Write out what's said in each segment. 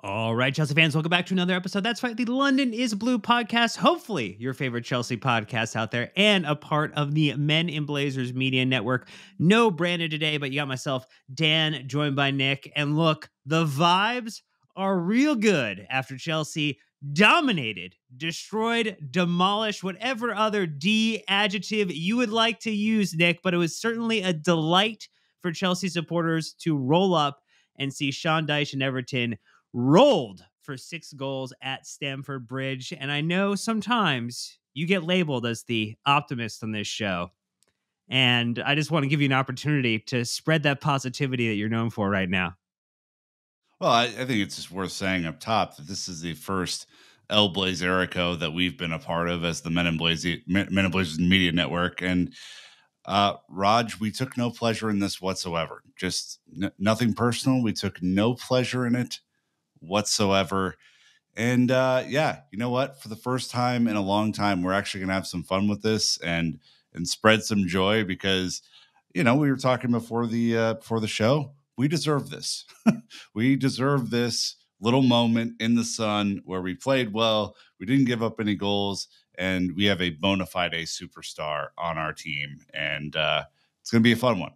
All right, Chelsea fans, welcome back to another episode. That's right, the London is Blue podcast. Hopefully, your favorite Chelsea podcast out there and a part of the Men in Blazers Media Network. No Brandon today, but you got myself, Dan, joined by Nick. And look, the vibes are real good after Chelsea dominated, destroyed, demolished, whatever other D adjective you would like to use, Nick. But it was certainly a delight for Chelsea supporters to roll up and see Sean Dyche and Everton rolled for six goals at Stamford Bridge. And I know sometimes you get labeled as the optimist on this show. And I just want to give you an opportunity to spread that positivity that you're known for right now. Well, I, I think it's just worth saying up top that this is the first El Blaze Erico that we've been a part of as the Men in Blaze Men in Blazers Media Network. And uh, Raj, we took no pleasure in this whatsoever. Just n- nothing personal. We took no pleasure in it whatsoever. And uh, yeah, you know what? For the first time in a long time, we're actually going to have some fun with this and and spread some joy because you know we were talking before the uh, before the show. We deserve this. we deserve this little moment in the sun where we played well, we didn't give up any goals, and we have a bona fide superstar on our team, and uh, it's going to be a fun one.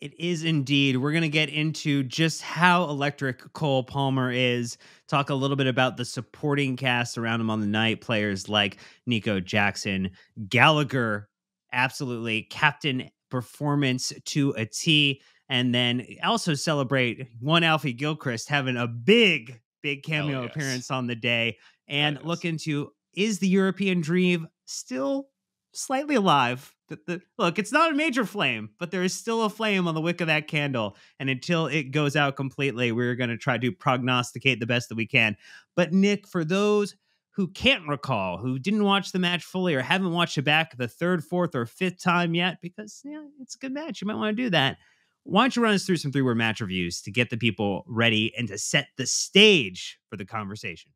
It is indeed. We're going to get into just how electric Cole Palmer is, talk a little bit about the supporting cast around him on the night, players like Nico Jackson, Gallagher, absolutely captain performance to a T. And then also celebrate one Alfie Gilchrist having a big, big oh, cameo oh, yes. appearance on the day and yes. look into is the European dream still slightly alive. The, the, look, it's not a major flame, but there is still a flame on the wick of that candle. And until it goes out completely, we're going to try to prognosticate the best that we can. But, Nick, for those who can't recall, who didn't watch the match fully or haven't watched it back the third, fourth, or fifth time yet, because yeah, it's a good match. You might want to do that. Why don't you run us through some three word match reviews to get the people ready and to set the stage for the conversation?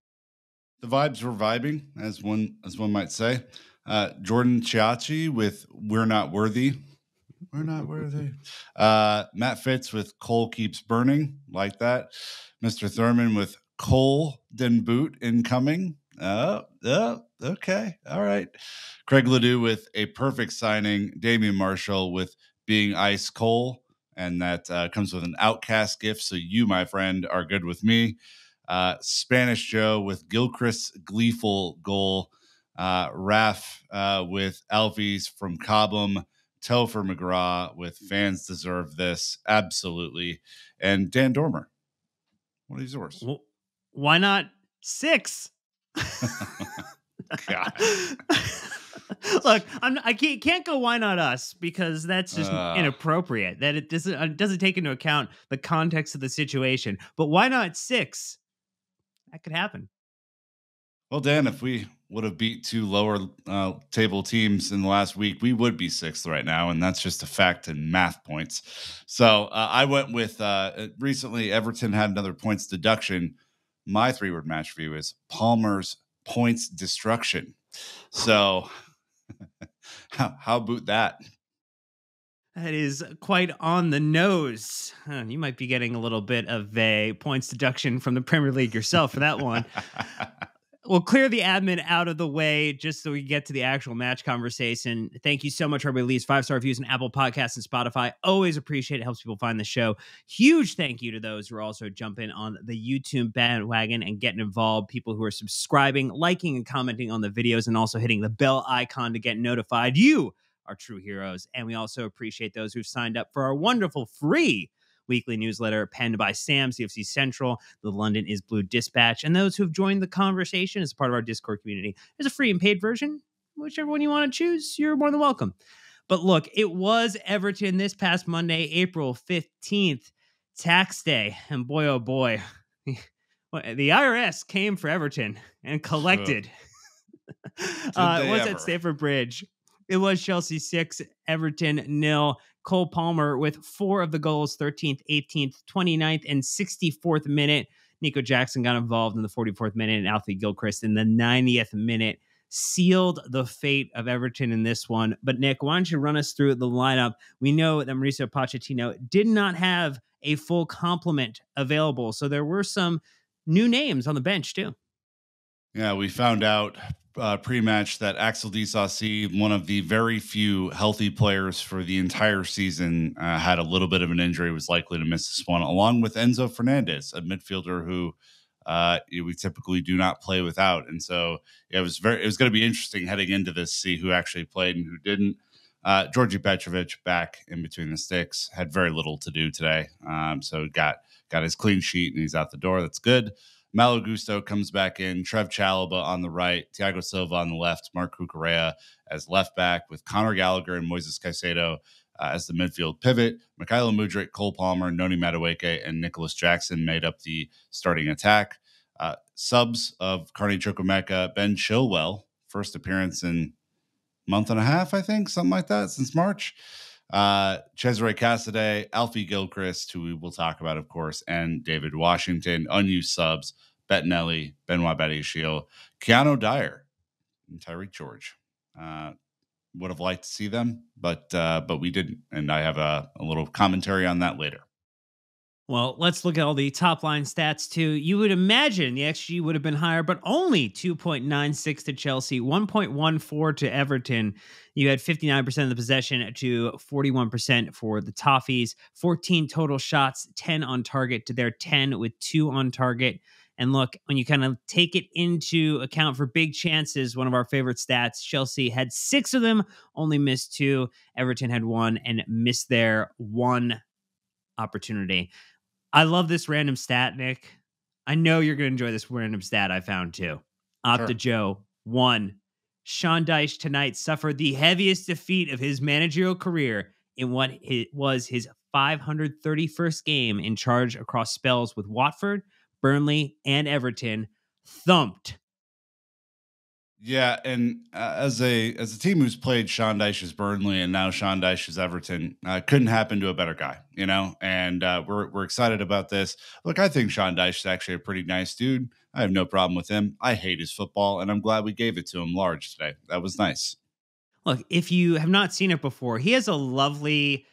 The vibes were vibing, as one as one might say. Uh, Jordan Chiachi with We're Not Worthy. We're not worthy. Uh, Matt Fitz with Coal Keeps Burning. Like that. Mr. Thurman with Coal Den Boot Incoming. Oh, oh, okay. All right. Craig Ledoux with a perfect signing. Damian Marshall with being ice coal. And that uh, comes with an outcast gift. So you, my friend, are good with me. Uh, Spanish Joe with Gilchrist's gleeful goal uh, Raf uh, with Alvies from Cobham, Telfer McGraw with Fans Deserve This, absolutely. And Dan Dormer, What is yours? Well, why not six? God. Look, I'm, I can't, can't go. Why not us? Because that's just uh, inappropriate. That it doesn't it doesn't take into account the context of the situation. But why not six? That could happen. Well, Dan, if we would have beat two lower uh, table teams in the last week, we would be sixth right now, and that's just a fact in math points. So uh, I went with uh, uh recently. Everton had another points deduction. My three word match view is Palmer's points destruction. So how, how boot that? That is quite on the nose. you might be getting a little bit of a points deduction from the Premier League yourself for that one. we'll clear the admin out of the way just so we get to the actual match conversation. Thank you so much for everybody leaves five star reviews on Apple Podcasts and Spotify. Always appreciate it. Helps people find the show. Huge thank you to those who are also jumping on the YouTube bandwagon and getting involved. People who are subscribing, liking, and commenting on the videos, and also hitting the bell icon to get notified. You are true heroes. And we also appreciate those who've signed up for our wonderful free weekly newsletter penned by Sam, CFC Central, the London is Blue Dispatch, and those who have joined the conversation as part of our Discord community. There's a free and paid version, whichever one you want to choose, you're more than welcome. But look, it was Everton this past Monday, April 15th, tax day. And boy, oh boy, the IRS came for Everton and collected. uh, it was ever? at Stamford Bridge. It was Chelsea six, Everton nil. Cole Palmer with four of the goals, 13th, 18th, 29th, and 64th minute. Nico Jackson got involved in the 44th minute, and Alfie Gilchrist in the 90th minute sealed the fate of Everton in this one. But Nick, why don't you run us through the lineup? We know that Mauricio Pochettino did not have a full complement available, so there were some new names on the bench too. Yeah, we found out uh, pre-match that Axel Disasi, one of the very few healthy players for the entire season, uh, had a little bit of an injury, was likely to miss this one, along with Enzo Fernandez, a midfielder who uh, we typically do not play without. And so it was very, it was going to be interesting heading into this, see who actually played and who didn't. Uh, Djordje Petrovic back in between the sticks had very little to do today, um, so got got his clean sheet and he's out the door. That's good. Malo Gusto comes back in. Trev Chalobah on the right. Thiago Silva on the left. Marc Cucurella as left back with Conor Gallagher and Moises Caicedo uh, as the midfield pivot. Mykhailo Mudryk, Cole Palmer, Noni Madueke, and Nicolas Jackson made up the starting attack. Uh, subs of Carney Chukwuemeka, Ben Chilwell, first appearance in month and a half, I think, something like that, since March. Uh, Cesare Casadei, Alfie Gilchrist, who we will talk about, of course, and Deivid Washington, unused subs, Bettinelli, Benoit Badiashile, Kiano Dyer, and Tyrique George. Uh, would have liked to see them, but uh, but we didn't, and I have a, a little commentary on that later. Well, let's look at all the top line stats too. You would imagine the XG would have been higher, but only 2.96 to Chelsea, 1.14 to Everton. You had 59% of the possession to 41% for the Toffees, 14 total shots, 10 on target to their 10 with two on target. And look, when you kind of take it into account for big chances, one of our favorite stats, Chelsea had six of them, only missed two. Everton had one and missed their one opportunity. I love this random stat, Nick. I know you're going to enjoy this random stat I found too. Opta sure. Joe, one. Sean Dyche tonight suffered the heaviest defeat of his managerial career in what was his 531st game in charge across spells with Watford, Burnley, and Everton. Thumped yeah, and uh, as a as a team who's played Sean Dyche's Burnley and now Sean Dyche's Everton, uh, couldn't happen to a better guy, you know. And uh, we're we're excited about this. Look, I think Sean Dyche is actually a pretty nice dude. I have no problem with him. I hate his football, and I'm glad we gave it to him large today. That was nice. Look, if you have not seen it before, he has a lovely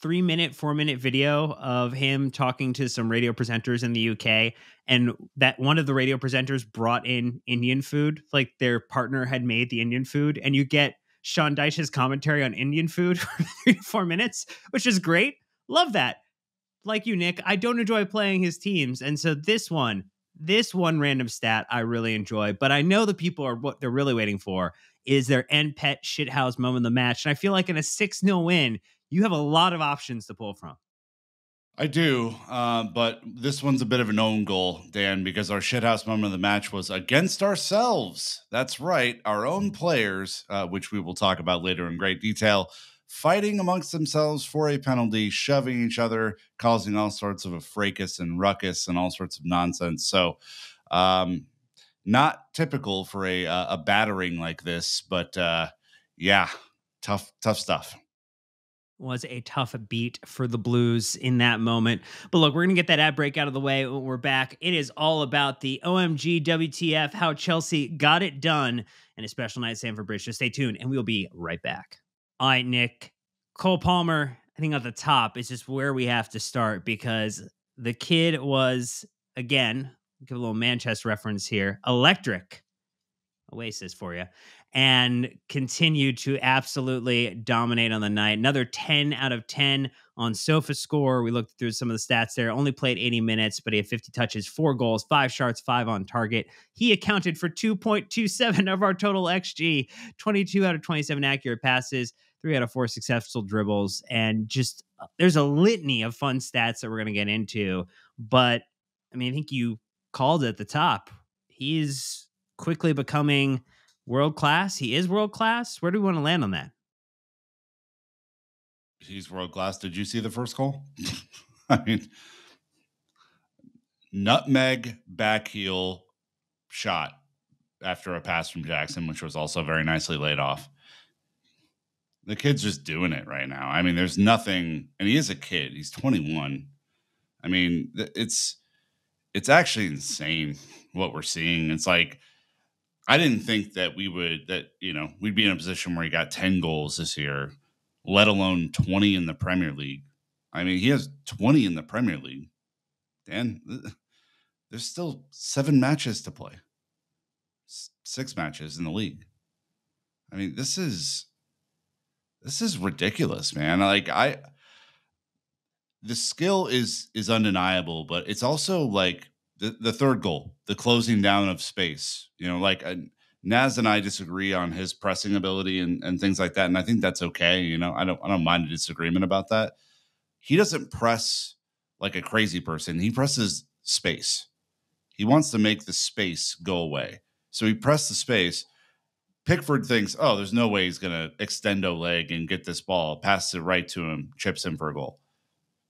three minute, four minute video of him talking to some radio presenters in the UK. And that one of the radio presenters brought in Indian food, like their partner had made the Indian food. And you get Sean Dyche's commentary on Indian food for three to four minutes, which is great. Love that. Like you, Nick, I don't enjoy playing his teams. And so this one, this one random stat I really enjoy, but I know the people are what they're really waiting for is their end pet shithouse moment of the match. And I feel like in a 6 0 win, you have a lot of options to pull from. I do, uh, but this one's a bit of an own goal, Dan, because our shithouse moment of the match was against ourselves. That's right, our own players, uh, which we will talk about later in great detail, fighting amongst themselves for a penalty, shoving each other, causing all sorts of a fracas and ruckus and all sorts of nonsense. So, um, not typical for a uh, a battering like this, but uh, yeah, tough tough stuff was a tough beat for the Blues in that moment. But look, we're going to get that ad break out of the way when we're back. It is all about the OMG WTF, how Chelsea got it done, and a special night at Stamford Bridge. So stay tuned, and we'll be right back. All right, Nick. Cole Palmer, I think at the top is just where we have to start because the kid was, again, give a little Manchester reference here, electric. Oasis for you and continue to absolutely dominate on the night. Another 10 out of 10 on Sofa Score. We looked through some of the stats there. Only played 80 minutes, but he had 50 touches, four goals, five shots, five on target. He accounted for 2.27 of our total XG, 22 out of 27 accurate passes, three out of four successful dribbles, and just uh, there's a litany of fun stats that we're going to get into. But I mean, I think you called it at the top. He's quickly becoming world class? He is world class. Where do we want to land on that? He's world class. Did you see the first goal? I mean, nutmeg back heel shot after a pass from Jackson, which was also very nicely laid off. The kid's just doing it right now. I mean, there's nothing, and he is a kid. He's 21. I mean, it's it's actually insane what we're seeing. It's like I didn't think that we would that you know we'd be in a position where he got ten goals this year, let alone twenty in the Premier League. I mean, he has twenty in the Premier League. Dan, there's still seven matches to play, six matches in the league. I mean, this is this is ridiculous, man. Like I the skill is is undeniable, but it's also like the, the third goal, the closing down of space. You know, like uh, Naz and I disagree on his pressing ability and, and things like that, and I think that's okay. You know, I don't I don't mind a disagreement about that. He doesn't press like a crazy person. He presses space. He wants to make the space go away. So he pressed the space. Pickford thinks, oh, there's no way he's going to extend a leg and get this ball, passes it right to him, chips him for a goal.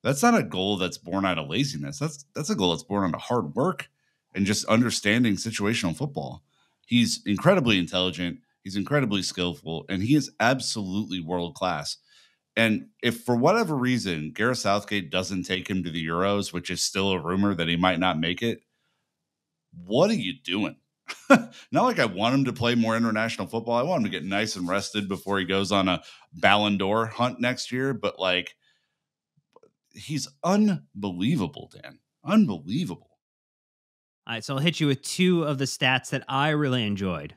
That's not a goal that's born out of laziness. That's that's a goal that's born out of hard work and just understanding situational football. He's incredibly intelligent, he's incredibly skillful, and he is absolutely world class. And if for whatever reason Gareth Southgate doesn't take him to the Euros, which is still a rumor that he might not make it, what are you doing? not like I want him to play more international football. I want him to get nice and rested before he goes on a Ballon d'Or hunt next year. But like, he's unbelievable, Dan. Unbelievable. All right, so I'll hit you with two of the stats that I really enjoyed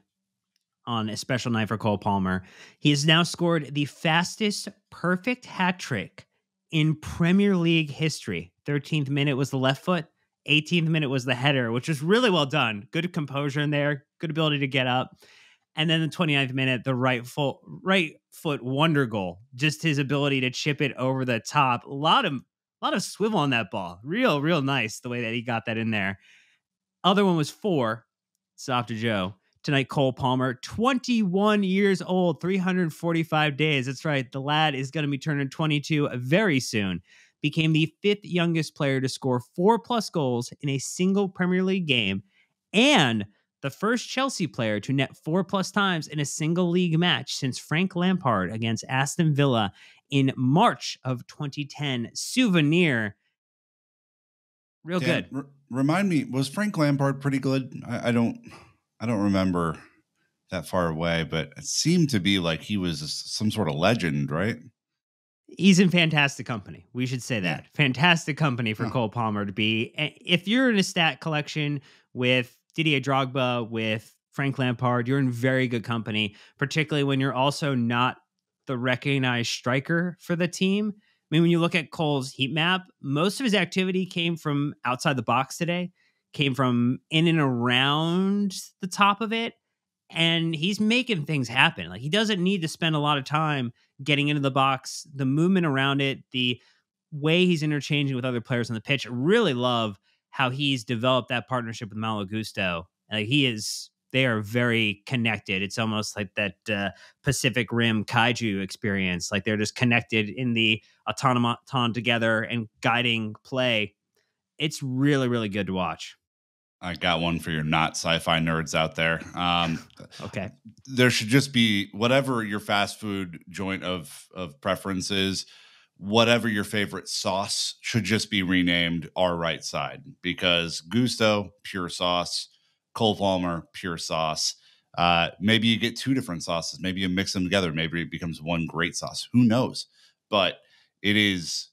on a special night for Cole Palmer. He has now scored the fastest perfect hat trick in Premier League history. 13th minute was the left foot, 18th minute was the header, which was really well done. Good composure in there, good ability to get up. And then the 29th minute, the right foot right foot wonder goal. Just his ability to chip it over the top. A lot of a lot of swivel on that ball. Real, real nice the way that he got that in there. Other one was four. Soft to Joe. Tonight, Cole Palmer, 21 years old, 345 days. That's right. The lad is going to be turning 22 very soon became the fifth youngest player to score four plus goals in a single Premier League game and the first Chelsea player to net four plus times in a single league match since Frank Lampard against Aston Villa in March of 2010. Souvenir. Real Dan, good. R- remind me, was Frank Lampard pretty good? I, I don't, I don't remember that far away, but it seemed to be like he was some sort of legend, right? he's in fantastic company. We should say that. Yeah. Fantastic company for Cole Palmer to be. If you're in a stat collection with Didier Drogba, with Frank Lampard, you're in very good company, particularly when you're also not the recognized striker for the team. I mean, when you look at Cole's heat map, most of his activity came from outside the box today, came from in and around the top of it and he's making things happen. Like he doesn't need to spend a lot of time getting into the box, the movement around it, the way he's interchanging with other players on the pitch. I really love how he's developed that partnership with Malo Gusto. Like he is, they are very connected. It's almost like that uh, Pacific Rim kaiju experience. Like they're just connected in the automaton together and guiding play. It's really, really good to watch. I got one for your not sci-fi nerds out there. Um, okay, there should just be whatever your fast food joint of of preference is. Whatever your favorite sauce should just be renamed our right side because Gusto pure sauce, Cole Palmer pure sauce. Uh, maybe you get two different sauces. Maybe you mix them together. Maybe it becomes one great sauce. Who knows? But it is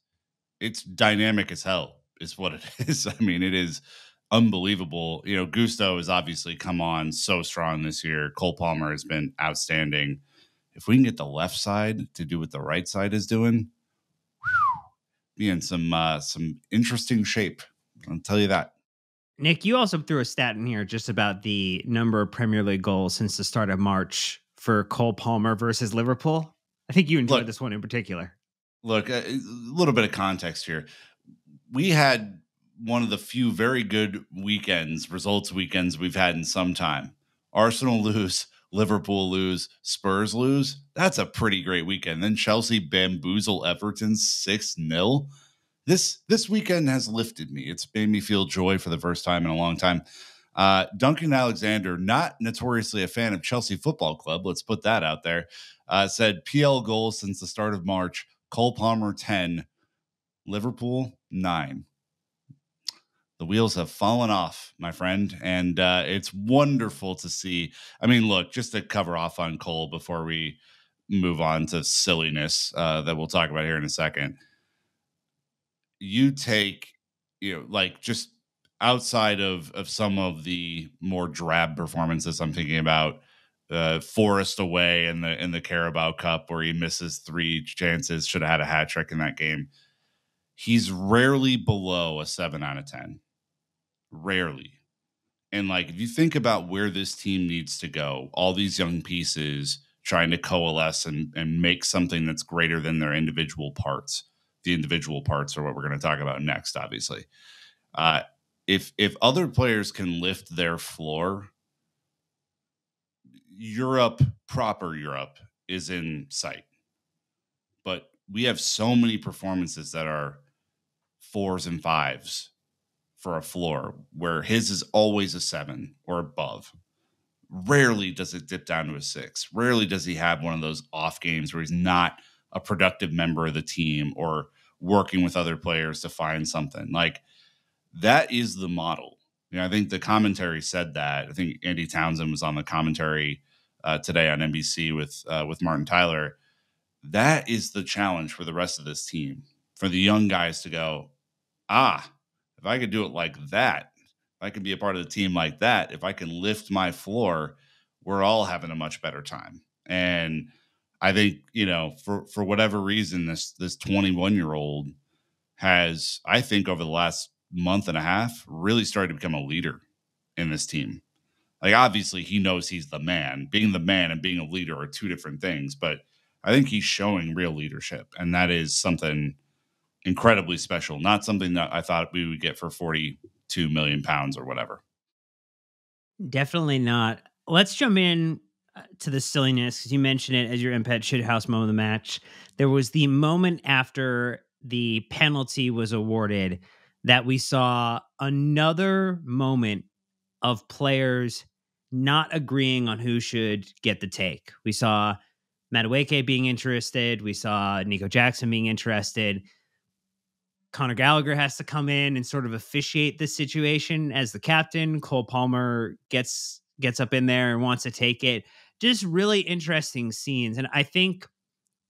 it's dynamic as hell. Is what it is. I mean, it is unbelievable. You know, Gusto has obviously come on so strong this year. Cole Palmer has been outstanding. If we can get the left side to do what the right side is doing, be in some uh, some interesting shape. I'll tell you that. Nick, you also threw a stat in here just about the number of Premier League goals since the start of March for Cole Palmer versus Liverpool. I think you enjoyed look, this one in particular. Look, a, a little bit of context here. We had one of the few very good weekends, results weekends we've had in some time. Arsenal lose, Liverpool lose, Spurs lose. That's a pretty great weekend. Then Chelsea bamboozle Everton 6 0. This this weekend has lifted me. It's made me feel joy for the first time in a long time. Uh, Duncan Alexander, not notoriously a fan of Chelsea Football Club, let's put that out there, uh, said PL goals since the start of March, Cole Palmer 10, Liverpool 9 the wheels have fallen off, my friend, and uh, it's wonderful to see. I mean, look, just to cover off on Cole before we move on to silliness uh, that we'll talk about here in a second. You take, you know, like just outside of of some of the more drab performances, I'm thinking about uh, Forest away in the in the Carabao Cup where he misses three chances, should have had a hat trick in that game. He's rarely below a seven out of ten. Rarely. And like if you think about where this team needs to go, all these young pieces trying to coalesce and, and make something that's greater than their individual parts. The individual parts are what we're going to talk about next, obviously. Uh, if if other players can lift their floor, Europe, proper Europe, is in sight. But we have so many performances that are fours and fives for a floor where his is always a seven or above. Rarely does it dip down to a six. Rarely does he have one of those off games where he's not a productive member of the team or working with other players to find something. Like that is the model. You know, I think the commentary said that. I think Andy Townsend was on the commentary uh, today on NBC with uh, with Martin Tyler. That is the challenge for the rest of this team, for the young guys to go, ah, if I could do it like that, if I can be a part of the team like that, if I can lift my floor, we're all having a much better time. And I think you know, for for whatever reason, this this 21 year old has, I think, over the last month and a half, really started to become a leader in this team. Like obviously he knows he's the man. Being the man and being a leader are two different things, but I think he's showing real leadership and that is something incredibly special. Not something that I thought we would get for 42 million pounds or whatever. Definitely not. Let's jump in uh, to the silliness because you mentioned it as your impact shithouse moment of the match. There was the moment after the penalty was awarded that we saw another moment of players not agreeing on who should get the take. We saw Madueke being interested. We saw Nico Jackson being interested. Conor Gallagher has to come in and sort of officiate this situation as the captain. Cole Palmer gets gets up in there and wants to take it. Just really interesting scenes. And I think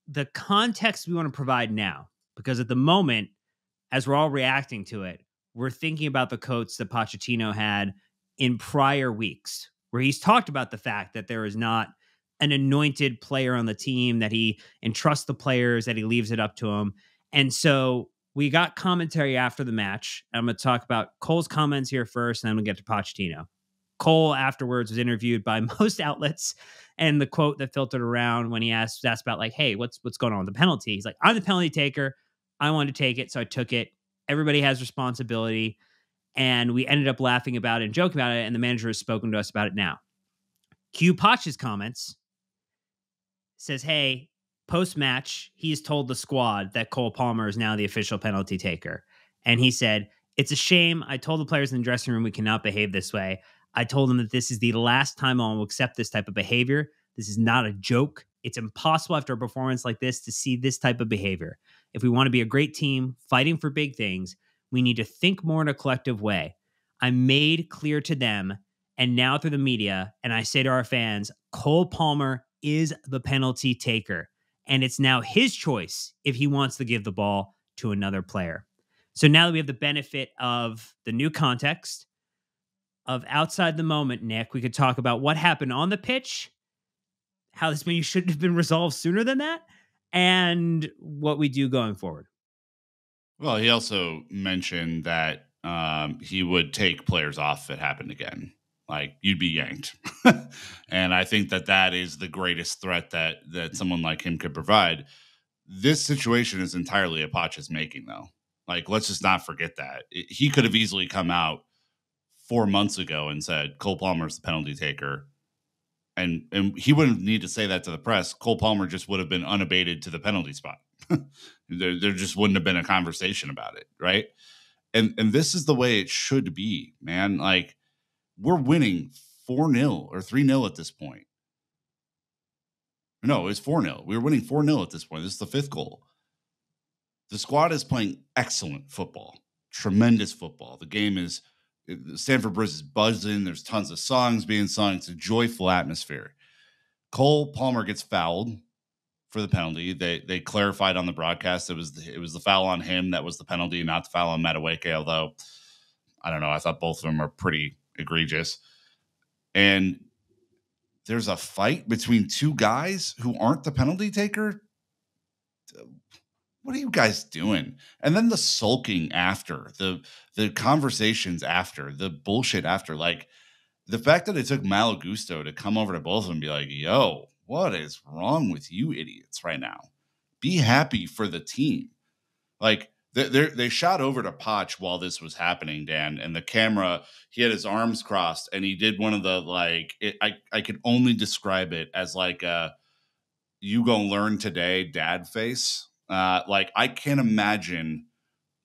the context we want to provide now, because at the moment, as we're all reacting to it, we're thinking about the quotes that Pochettino had in prior weeks, where he's talked about the fact that there is not an anointed player on the team, that he entrusts the players, that he leaves it up to them. And so we got commentary after the match. I'm going to talk about Cole's comments here first, and then we'll get to Pochettino. Cole afterwards was interviewed by most outlets, and the quote that filtered around when he asked asked about like, "Hey, what's what's going on with the penalty?" He's like, "I'm the penalty taker. I wanted to take it, so I took it. Everybody has responsibility." And we ended up laughing about it and joking about it, and the manager has spoken to us about it now. Q Poch's comments says, "Hey, post match, he's told the squad that Cole Palmer is now the official penalty taker. And he said, It's a shame. I told the players in the dressing room we cannot behave this way. I told them that this is the last time I will accept this type of behavior. This is not a joke. It's impossible after a performance like this to see this type of behavior. If we want to be a great team fighting for big things, we need to think more in a collective way. I made clear to them and now through the media, and I say to our fans, Cole Palmer is the penalty taker and it's now his choice if he wants to give the ball to another player. So now that we have the benefit of the new context of outside the moment, Nick, we could talk about what happened on the pitch, how this maybe shouldn't have been resolved sooner than that, and what we do going forward. Well, he also mentioned that um, he would take players off if it happened again like you'd be yanked. and I think that that is the greatest threat that that someone like him could provide. This situation is entirely Apache's making, though. Like, let's just not forget that it, he could have easily come out four months ago and said Cole Palmer's the penalty taker, and and he wouldn't need to say that to the press. Cole Palmer just would have been unabated to the penalty spot. there, there just wouldn't have been a conversation about it, right? And and this is the way it should be, man. Like we're winning 4 0 or 3 0 at this point. No, it's 4 0. We were winning 4 0 at this point. This is the fifth goal. The squad is playing excellent football, tremendous football. The game is, Stamford Bridge is buzzing. There's tons of songs being sung. It's a joyful atmosphere. Cole Palmer gets fouled for the penalty. They they clarified on the broadcast it was the, it was the foul on him that was the penalty, not the foul on Madueke. Although I don't know. I thought both of them are pretty egregious. And there's a fight between two guys who aren't the penalty taker. What are you guys doing? And then the sulking after, the the conversations after, the bullshit after. Like the fact that it took Malo Gusto to come over to both of them and be like, yo, what is wrong with you idiots right now? Be happy for the team. Like they they shot over to Poch while this was happening, Dan, and the camera. He had his arms crossed, and he did one of the like. It, I I could only describe it as like a "you gonna learn today" dad face. Uh, like I can't imagine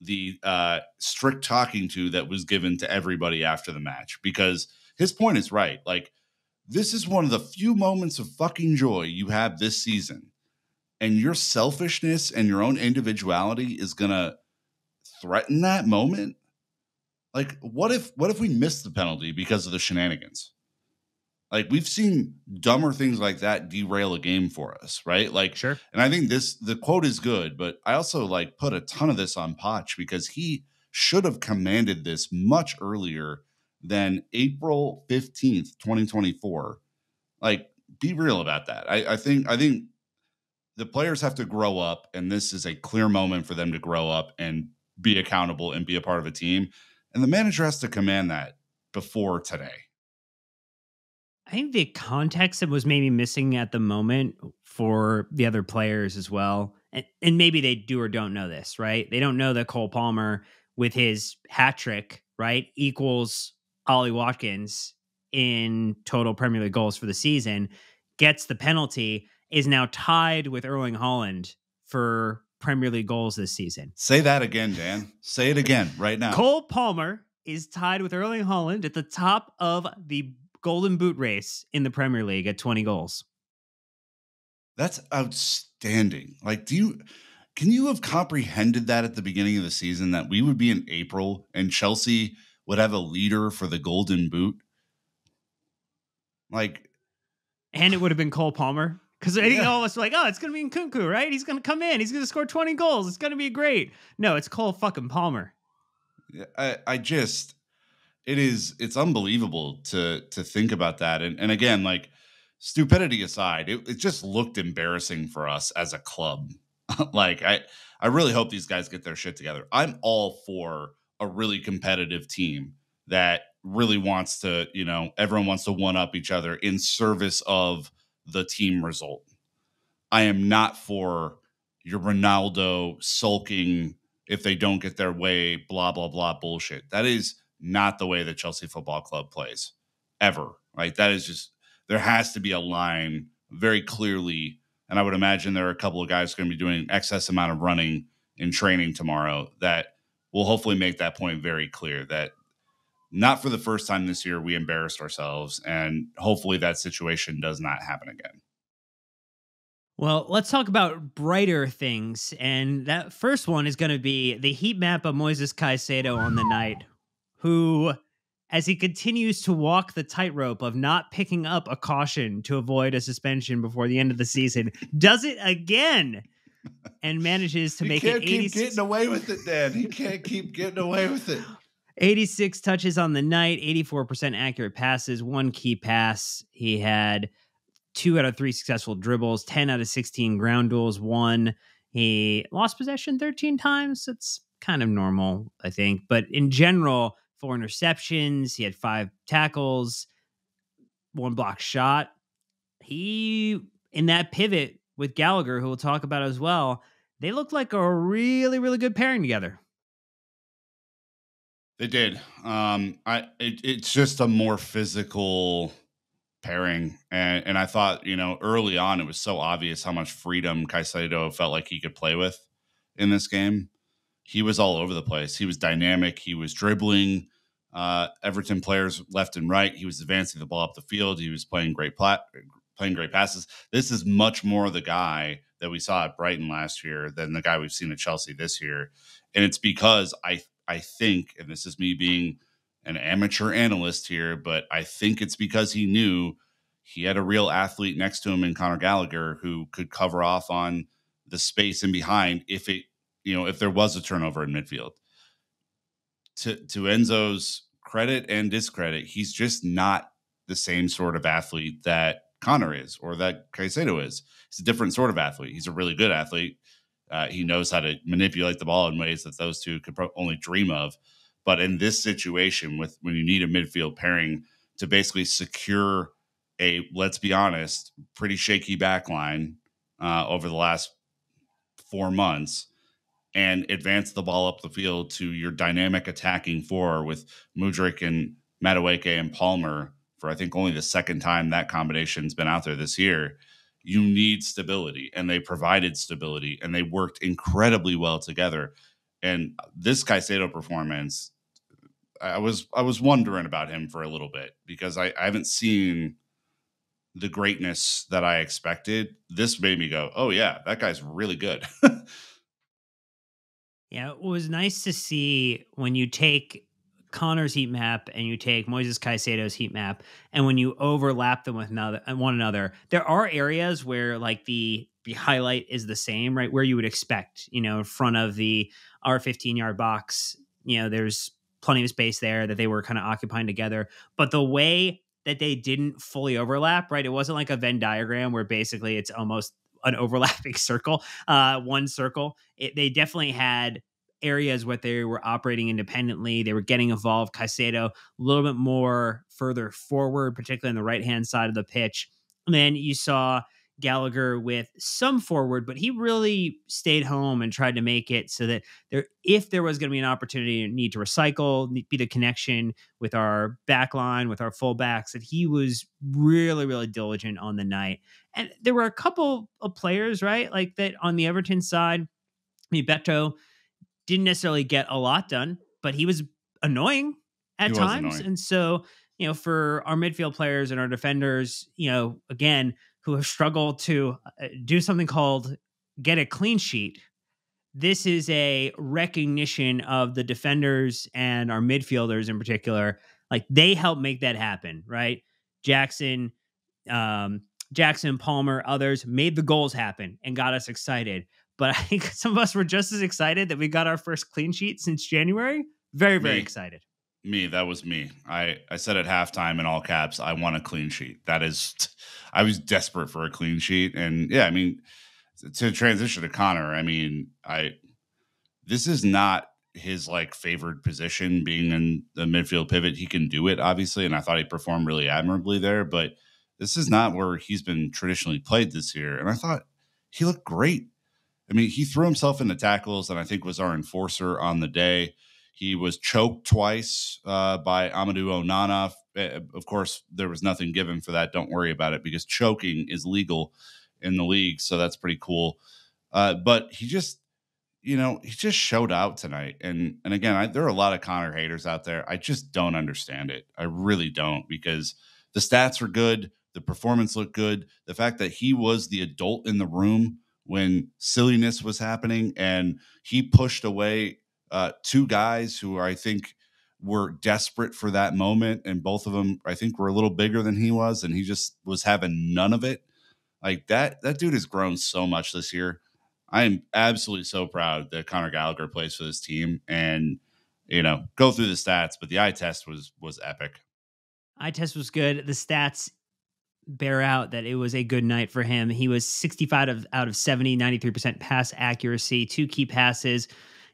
the uh, strict talking to that was given to everybody after the match because his point is right. Like this is one of the few moments of fucking joy you have this season and your selfishness and your own individuality is gonna threaten that moment? Like what if what if we missed the penalty because of the shenanigans? Like we've seen dumber things like that derail a game for us right? Like sure. and i think this the quote is good but i also like put a ton of this on poch because he should have commanded this much earlier than april 15th 2024 like be real about that. I, I think i think the players have to grow up, and this is a clear moment for them to grow up and be accountable and be a part of a team. And the manager has to command that before today. I think the context that was maybe missing at the moment for the other players as well. And, and maybe they do or don't know this, right? They don't know that Cole Palmer, with his hat trick, right, equals Ollie Watkins in total Premier League goals for the season, gets the penalty is now tied with Erling Haaland for Premier League goals this season. Say that again, Dan. Say it again right now. Cole Palmer is tied with Erling Haaland at the top of the Golden Boot race in the Premier League at 20 goals. That's outstanding. Like, do you can you have comprehended that at the beginning of the season that we would be in April and Chelsea would have a leader for the Golden Boot? Like, and it would have been Cole Palmer. Because I think yeah. all of us were like, oh, it's going to be Nkunku, right? He's going to come in. He's going to score 20 goals. It's going to be great. No, it's Cole fucking Palmer. I, I just, it is, it's unbelievable to to think about that. And, and again, like, stupidity aside, it, it just looked embarrassing for us as a club. like, I, I really hope these guys get their shit together. I'm all for a really competitive team that really wants to, you know, everyone wants to one up each other in service of – the team result. I am not for your Ronaldo sulking if they don't get their way, blah, blah, blah bullshit. That is not the way the Chelsea Football Club plays ever. Right. That is just, there has to be a line very clearly. And I would imagine there are a couple of guys going to be doing excess amount of running in training tomorrow that will hopefully make that point very clear that not for the first time this year, we embarrassed ourselves. And hopefully that situation does not happen again. Well, let's talk about brighter things. And that first one is going to be the heat map of Moises Caicedo on the night, who, as he continues to walk the tightrope of not picking up a caution to avoid a suspension before the end of the season, does it again and manages to he make can't it keep getting away with it, Dan. He can't keep getting away with it. 86 touches on the night, 84% accurate passes, one key pass. He had two out of three successful dribbles, 10 out of 16 ground duels, one. He lost possession 13 times. That's kind of normal, I think. But in general, four interceptions. He had five tackles, one block shot. He, in that pivot with Gallagher, who we'll talk about as well, they looked like a really, really good pairing together. They did. Um, I it, it's just a more physical pairing, and and I thought you know early on it was so obvious how much freedom Caicedo felt like he could play with in this game. He was all over the place. He was dynamic. He was dribbling uh, Everton players left and right. He was advancing the ball up the field. He was playing great plat, playing great passes. This is much more the guy that we saw at Brighton last year than the guy we've seen at Chelsea this year, and it's because I I think, and this is me being an amateur analyst here, but I think it's because he knew he had a real athlete next to him in Conor Gallagher who could cover off on the space and behind if it, you know, if there was a turnover in midfield. to to Enzo's credit and discredit, he's just not the same sort of athlete that Conor is or that Caicedo is. He's a different sort of athlete. He's a really good athlete. Uh, he knows how to manipulate the ball in ways that those two could pro- only dream of. But in this situation, with when you need a midfield pairing to basically secure a, let's be honest, pretty shaky back line uh, over the last four months, and advance the ball up the field to your dynamic attacking four with Mudryk and Madueke and Palmer for I think only the second time that combination's been out there this year. You need stability, and they provided stability, and they worked incredibly well together. And uh, this Caicedo performance, I was I was wondering about him for a little bit because I, I haven't seen the greatness that I expected. This made me go, oh yeah, that guy's really good. Yeah, it was nice to see when you take Conor's heat map and you take Moises Caicedo's heat map, and when you overlap them with another, uh, one another, there are areas where like the the highlight is the same, right? Where you would expect, you know, in front of the our 15 yard box, you know, there's plenty of space there that they were kind of occupying together. But the way that they didn't fully overlap, right? It wasn't like a Venn diagram where basically it's almost an overlapping circle, uh, one circle. It, they definitely had areas where they were operating independently. They were getting involved. Caicedo a little bit more further forward, particularly on the right hand side of the pitch. And then you saw Gallagher with some forward, but he really stayed home and tried to make it so that there, if there was going to be an opportunity to need to recycle, be the connection with our back line, with our fullbacks, that he was really, really diligent on the night. And there were a couple of players, right, like that on the Everton side. I mean, Beto didn't necessarily get a lot done, but he was annoying at He times. annoying. And so, you know, for our midfield players and our defenders, you know, again, who have struggled to uh, do something called get a clean sheet. This is a recognition of the defenders and our midfielders in particular. Like they help make that happen, right? Jackson, um, Jackson, Palmer, others made the goals happen and got us excited. But I think some of us were just as excited that we got our first clean sheet since January. Very, very Me. excited. me, that was me. I I said at halftime in all caps, I want a clean sheet. That is, I was desperate for a clean sheet, and yeah, I mean, to transition to Conor, I mean, I this is not his like favored position being in the midfield pivot. He can do it obviously, and I thought he performed really admirably there, but this is not where he's been traditionally played this year, and I thought he looked great. I mean, he threw himself into tackles, and I think was our enforcer on the day. He was choked twice uh, by Amadou Onana. Uh, Of course, there was nothing given for that. Don't worry about it because choking is legal in the league, so that's pretty cool. Uh, but he just, you know, he just showed out tonight. And and again, I, there are a lot of Conor haters out there. I just don't understand it. I really don't because the stats were good, the performance looked good. The fact that he was the adult in the room when silliness was happening and he pushed away uh, two guys who I think were desperate for that moment, and both of them I think were a little bigger than he was, and he just was having none of it. Like that, that dude has grown so much this year. I am absolutely so proud that Conor Gallagher plays for this team, and you know, go through the stats, but the eye test was was epic. Eye test was good. The stats bear out that it was a good night for him. He was 65 of, out of 70, 93% pass accuracy, two key passes.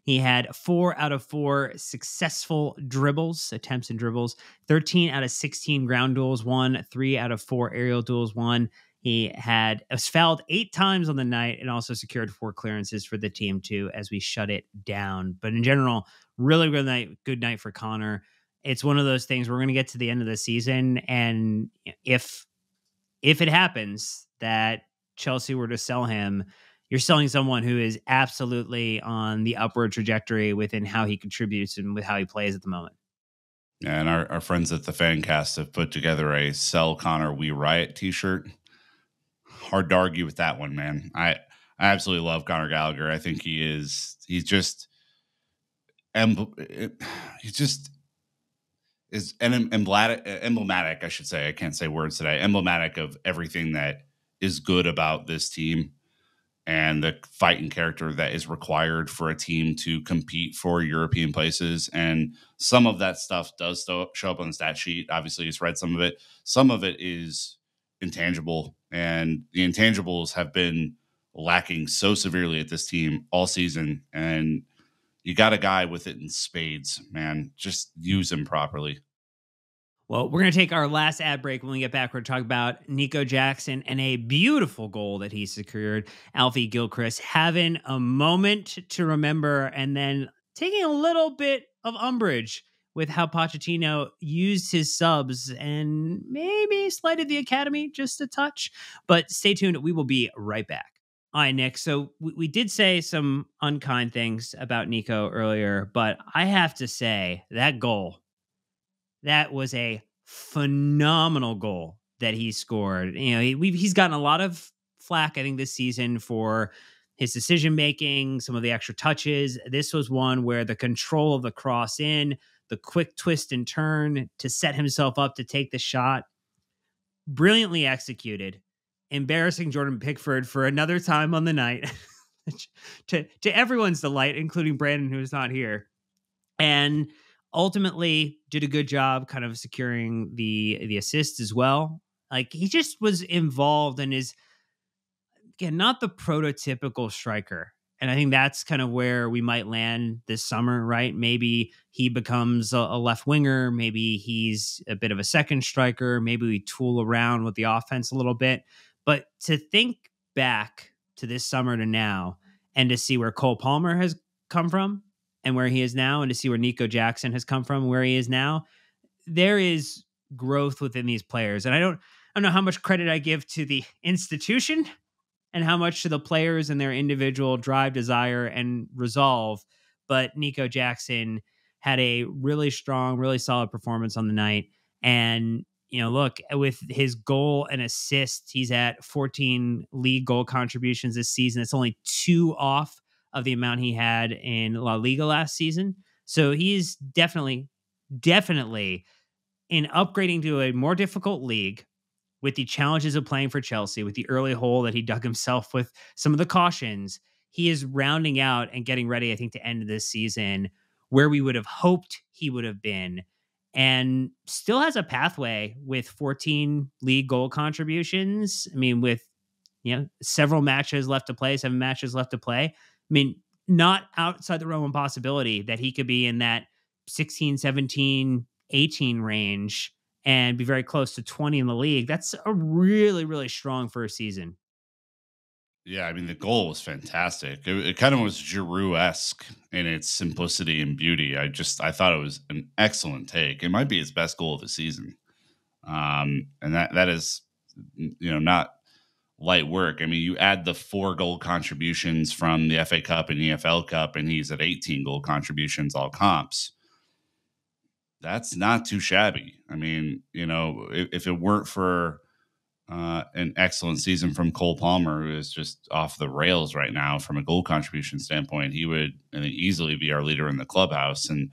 He had four out of four successful dribbles, attempts and dribbles, 13 out of 16 ground duels, one, three out of four aerial duels, one. He had was fouled eight times on the night and also secured four clearances for the team too as we shut it down. But in general, really good night, good night for Conor. It's one of those things we're going to get to the end of the season, and if if it happens that Chelsea were to sell him, you're selling someone who is absolutely on the upward trajectory within how he contributes and with how he plays at the moment. Yeah, And our, our friends at the Fancast have put together a "Sell Conor We Riot" T-shirt. Hard to argue with that one, man. I I absolutely love Conor Gallagher. I think he is he's just em- he's just is en- emblematic, I should say. I can't say words today. Emblematic of everything that is good about this team. and the fight and character that is required for a team to compete for European places. And some of that stuff does show up on the stat sheet. Obviously, just read some of it. Some of it is intangible, and the intangibles have been lacking so severely at this team all season. And you got a guy with it in spades, man. Just use him properly. Well, we're going to take our last ad break. When we get back, we're going to talk about Nico Jackson and a beautiful goal that he secured. Alfie Gilchrist having a moment to remember and then taking a little bit of umbrage with how Pochettino used his subs and maybe slighted the academy just a touch. But stay tuned. We will be right back. All right, Nick. So we, we did say some unkind things about Nico earlier, but I have to say that goal that was a phenomenal goal that he scored. You know, he, he's gotten a lot of flack, I think, this season for his decision making, some of the extra touches. This was one where the control of the cross in, the quick twist and turn to set himself up to take the shot, brilliantly executed, embarrassing Jordan Pickford for another time on the night. to to everyone's delight, including Brandon, who's not here. And ultimately did a good job kind of securing the the assist as well. Like he just was involved and is again not the prototypical striker. And I think that's kind of where we might land this summer, right? Maybe he becomes a, a left winger. Maybe he's a bit of a second striker. Maybe we tool around with the offense a little bit. But to think back to this summer to now and to see where Cole Palmer has come from and where he is now and to see where Nico Jackson has come from where he is now, there is growth within these players. And I don't I don't know how much credit I give to the institution and how much to the players and their individual drive, desire, and resolve. But Nico Jackson had a really strong, really solid performance on the night. And, you know, look, eh, with his goal and assist, he's at 14 league goal contributions this season. It's only two off of the amount he had in La Liga last season. So he's definitely, definitely in upgrading to a more difficult league with the challenges of playing for Chelsea, with the early hole that he dug himself with some of the cautions. He is rounding out and getting ready, I think, to end this season where we would have hoped he would have been and still has a pathway with 14 league goal contributions. I mean, with you know several matches left to play, seven matches left to play. I mean, not outside the realm of possibility that he could be in that 16, 17, 18 range and be very close to 20 in the league. That's a really, really strong first season. Yeah, I mean the goal was fantastic. It, it kind of was Giroud esque in its simplicity and beauty. I just I thought it was an excellent take. It might be his best goal of the season, um, and that that is you know not light work. I mean, you add the four goal contributions from the FA Cup and EFL Cup, and he's at 18 goal contributions all comps. That's not too shabby. I mean, you know, if, if it weren't for uh, an excellent season from Cole Palmer, who is just off the rails right now from a goal contribution standpoint, he would I think, easily be our leader in the clubhouse. And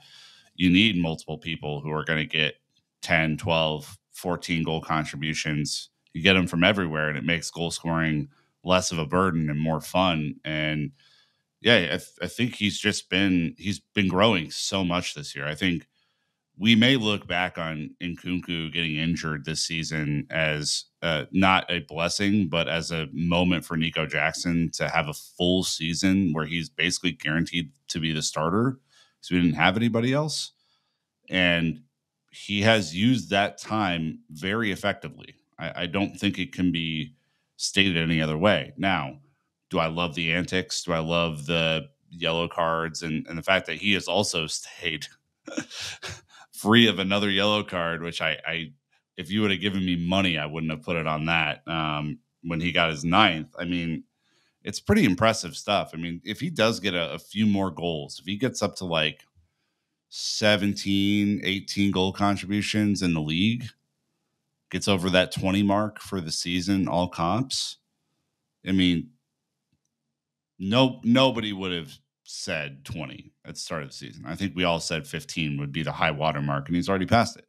you need multiple people who are going to get 10, 12, 14 goal contributions you get them from everywhere, and it makes goal scoring less of a burden and more fun. And yeah, I, th- I think he's just been he's been growing so much this year. I think we may look back on Nkunku getting injured this season as uh, not a blessing, but as a moment for Nico Jackson to have a full season where he's basically guaranteed to be the starter because we didn't have anybody else. And he has used that time very effectively. I, I don't think it can be stated any other way. Now, do I love the antics? Do I love the yellow cards and, and the fact that he has also stayed free of another yellow card, which I, I if you would have given me money, I wouldn't have put it on that um, when he got his ninth. I mean, it's pretty impressive stuff. I mean, if he does get a, a, few more goals, if he gets up to like 17, 18 goal contributions in the league, gets over that 20 mark for the season, all comps, I mean, no nobody would have said 20 at the start of the season. I think we all said 15 would be the high water mark, and he's already passed it.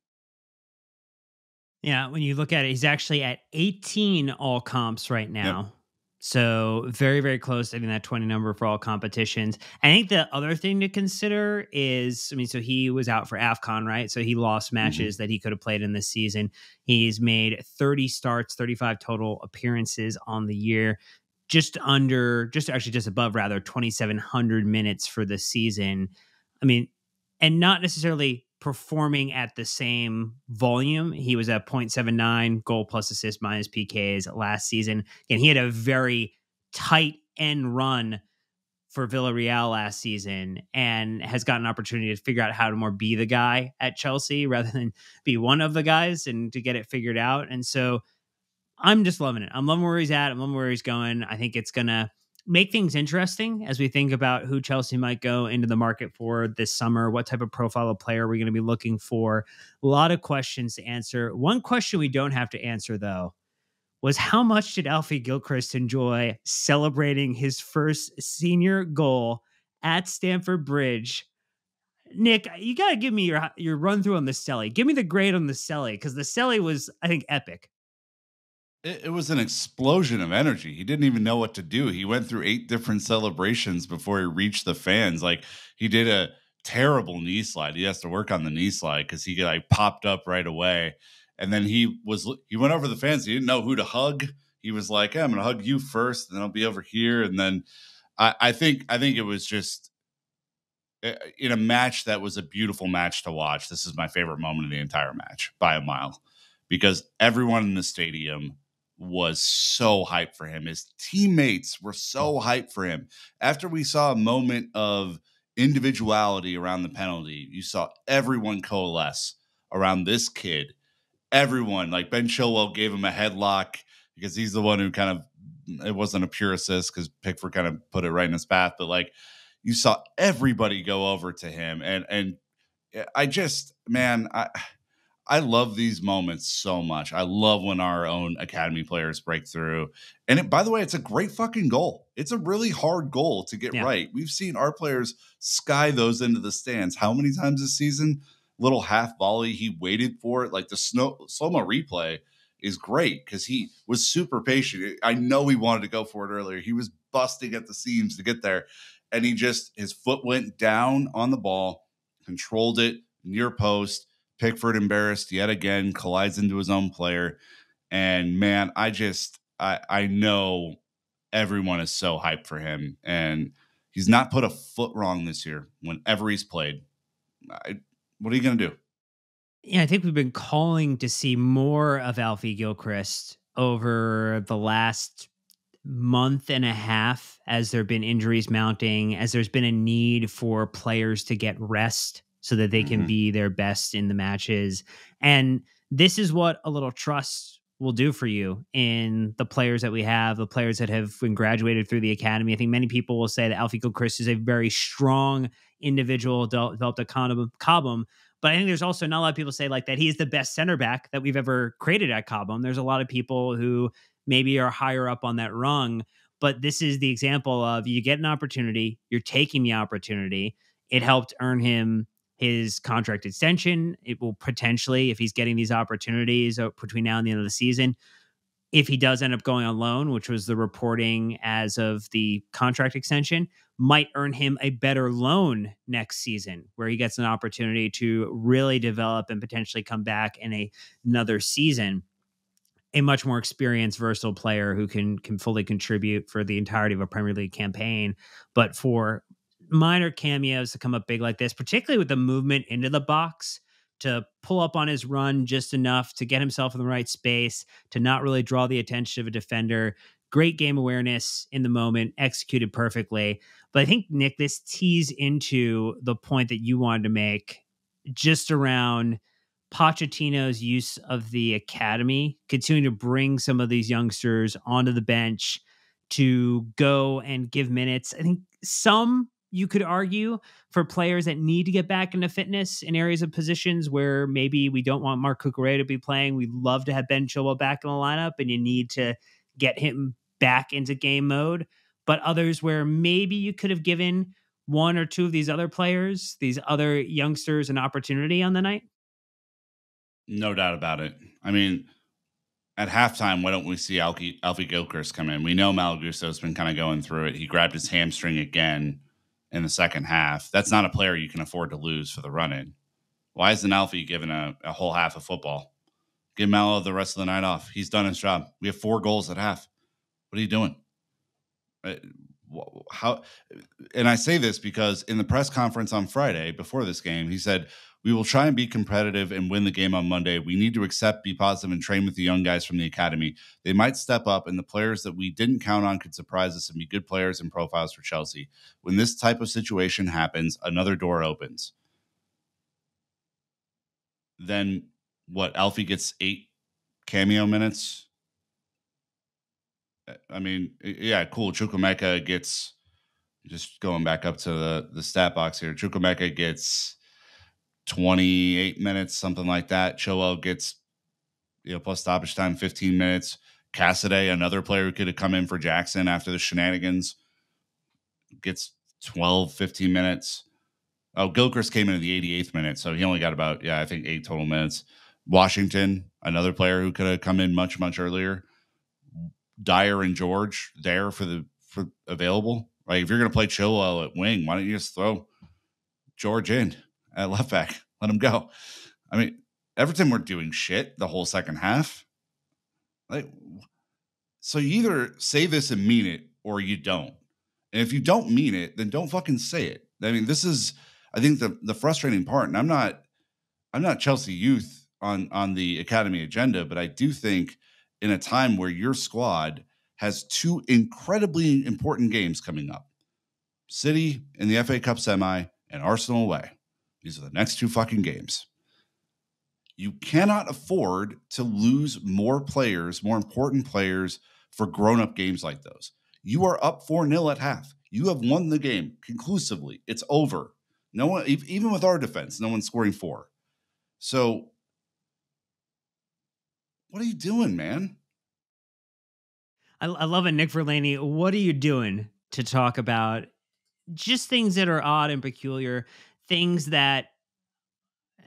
Yeah, when you look at it, he's actually at 18 all comps right now. Yep. So very, very close to that 20 number for all competitions. I think the other thing to consider is, I mean, so he was out for AFCON, right? So he lost mm-hmm. matches mm-hmm. that he could have played in this season. He's made 30 starts, 35 total appearances on the year, just under, just actually just above rather 2,700 minutes for the season. I mean, and not necessarily performing at the same volume. He was at 0.79 goal plus assist minus PKs last season. And he had a very tight end run for Villarreal last season and has got an opportunity to figure out how to more be the guy at Chelsea rather than be one of the guys and to get it figured out. And so I'm just loving it. I'm loving where he's at. I'm loving where he's going. I think it's going to make things interesting as we think about who Chelsea might go into the market for this summer. What type of profile of player we're we going to be looking for? A lot of questions to answer. One question we don't have to answer, though, was how much did Alfie Gilchrist enjoy celebrating his first senior goal at Stamford Bridge? Nick, you got to give me your your run through on the Selly. Give me the grade on the Selly because the Selly was, I think, epic it, it, was an explosion of energy. He didn't even know what to do. He went through eight different celebrations before he reached the fans. Like he did a terrible knee slide. He has to work on the knee slide because he like popped up right away. And then he was he went over the fans. He didn't know who to hug. He was like, hey, "I'm to hug you first, and then I'll be over here." And then I, I think I think it was just eh, in a match that was a beautiful match to watch. This is my favorite moment of the entire match by a mile because everyone in the stadium was so hyped for him. His teammates were so hyped for him. After we saw a moment of individuality around the penalty, you saw everyone coalesce around this kid. Everyone, like Ben Chilwell, gave him a headlock because he's the one who kind of it wasn't a pure assist because Pickford kind of put it right in his path, but like you saw everybody go over to him and and eh, I just man, I I love these moments so much. I love when our own academy players break through. And it, by the way, it's a great fucking goal. It's a really hard goal to get yeah. right. We've seen our players sky those into the stands. How many times this season? Little half volley. He waited for it. Like the snow slow mo replay is great because he was super patient. I know he wanted to go for it earlier. He was busting at the seams to get there. And he just, his foot went down on the ball, controlled it near post Pickford embarrassed yet again, collides into his own player. And man, I just I I know everyone is so hyped for him. And he's not put a foot wrong this year whenever he's played. I, what are you gonna do? Yeah, I think we've been calling to see more of Alfie Gilchrist over the last month and a half as there have been injuries mounting, as there's been a need for players to get rest so that they can mm-hmm. be their best in the matches. And this is what a little trust will do for you in the players that we have, the players that have been graduated through the academy. I think many people will say that Alfie Gilchrist is a very strong individual developed at Cobham. But I think there's also not a lot of people say like that he's the best center back that we've ever created at Cobham. There's a lot of people who maybe are higher up on that rung. But this is the example of you get an opportunity, you're taking the opportunity. It helped earn him his contract extension. It will potentially, if he's getting these opportunities uh, between now and the end of the season, if he does end up going on loan, which was the reporting as of the contract extension, might earn him a better loan next season, where he gets an opportunity to really develop and potentially come back in a, another season. A much more experienced, versatile player who can can fully contribute for the entirety of a Premier League campaign, but for minor cameos to come up big like this, particularly with the movement into the box to pull up on his run just enough to get himself in the right space, to not really draw the attention of a defender. Great game awareness in the moment, executed perfectly. But I think, Nick, this tees into the point that you wanted to make just around Pochettino's use of the academy, continuing to bring some of these youngsters onto the bench to go and give minutes. I think some you could argue for players that need to get back into fitness in areas of positions where maybe we don't want Marc Cucurella to be playing. We'd love to have Ben Chilwell back in the lineup, and you need to get him back into game mode. But others where maybe you could have given one or two of these other players, these other youngsters, an opportunity on the night. No doubt about it. I mean, at halftime, why don't we see Alfie, Alfie Gilchrist come in? We know Malo Gusto's been kind of going through it. He grabbed his hamstring again in the second half. That's not a player you can afford to lose for the run in. Why isn't Alfie given a, a whole half of football? Give Malo the rest of the night off. He's done his job. We have four goals at half. What are you doing? Uh, how? And I say this because in the press conference on Friday before this game, he said, we will try and be competitive and win the game on Monday. We need to accept, be positive, and train with the young guys from the academy. They might step up, and the players that we didn't count on could surprise us and be good players and profiles for Chelsea. When this type of situation happens, another door opens. Then what? Alfie gets eight cameo minutes. Uh, I mean, yeah, cool. Chukwuemeka gets just going back up to the the stat box here. Chukwuemeka gets 28 minutes, something like that. Chilwell gets, you know, plus stoppage time, 15 minutes. Casadei, another player who could have come in for Jackson after the shenanigans, gets 12, 15 minutes. Oh, Gilchrist came in at the 88th minute, so he only got about, yeah, I think eight total minutes. Washington, another player who could have come in much, much earlier. Dyer and George there for the for available. Like if you're gonna play Chilwell at wing, why don't you just throw George in? At left back. Let him go. I mean, Everton were doing shit the whole second half. Like, so you either say this and mean it or you don't. And if you don't mean it, then don't fucking say it. I mean, this is, I think the the frustrating part. And I'm not, I'm not Chelsea youth on on the academy agenda, but I do think in a time where your squad has two incredibly important games coming up, City in the FA Cup semi and Arsenal away these are the next two fucking games. You cannot afford to lose more players, more important players for grown up games like those. You are up 4 0 at half. You have won the game conclusively. It's over. No one, even with our defense, no one's scoring four. So, what are you doing, man? I, I love it, Nick Verlaney. What are you doing to talk about just things that are odd and peculiar? Things that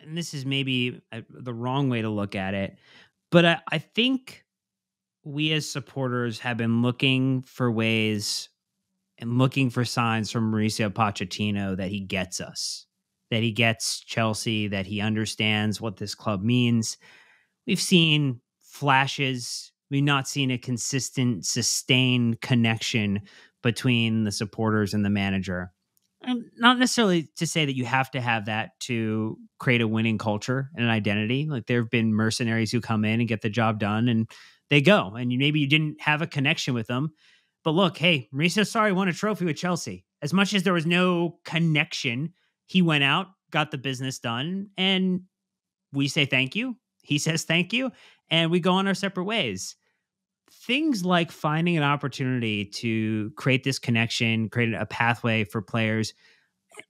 and this is maybe a, the wrong way to look at it but I, I think we as supporters have been looking for ways and looking for signs from Mauricio Pochettino that he gets us, that he gets Chelsea, that he understands what this club means. We've seen flashes, we've not seen a consistent, sustained connection between the supporters and the manager Um, not necessarily to say that you have to have that to create a winning culture and an identity. Like there have been mercenaries who come in and get the job done and they go. And you, maybe you didn't have a connection with them. But look, hey, Maurizio Sarri won a trophy with Chelsea. As much as there was no connection, he went out, got the business done, and we say thank you. He says thank you, and we go on our separate ways things like finding an opportunity to create this connection, create a pathway for players.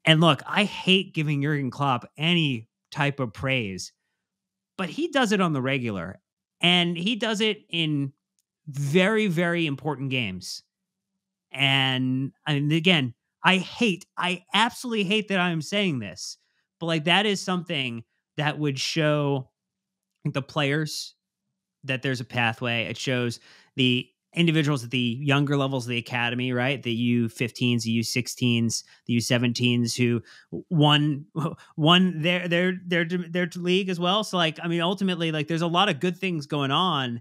And look, I hate giving Jurgen Klopp any type of praise, but he does it on the regular. And he does it in very, very important games. And I mean, again, I hate, I absolutely hate that I'm saying this, but like that is something that would show the players that there's a pathway. It shows the individuals at the younger levels of the academy, right? The U15s, the U16s, the U17s who won won their their their their league as well. So like I mean ultimately like there's a lot of good things going on